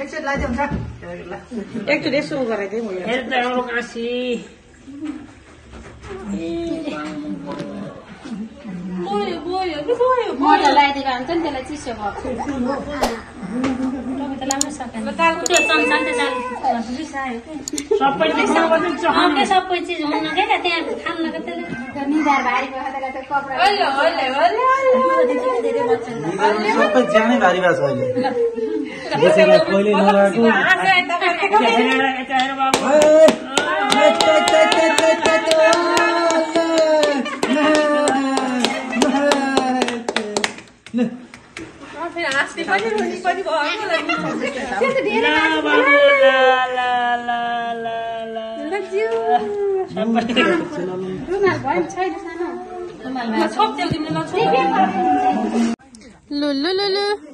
एकचोटि लगाइदियो हुन्छ एकचोटि यसो हुन्छ नि त्यसलाई चिसो सबै भयो सबै चिज हुन्न क्या त्यहाँ खान्न क्या त्यसले निधार भारी भयो त्यसलाई त कपडा सबै ज्यानै भारी भएको छ अहिले लु लु लु लु।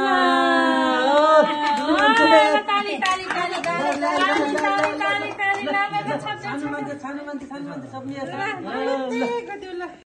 सानो मान्छे सानो मान्छे सानो मान्छे सबै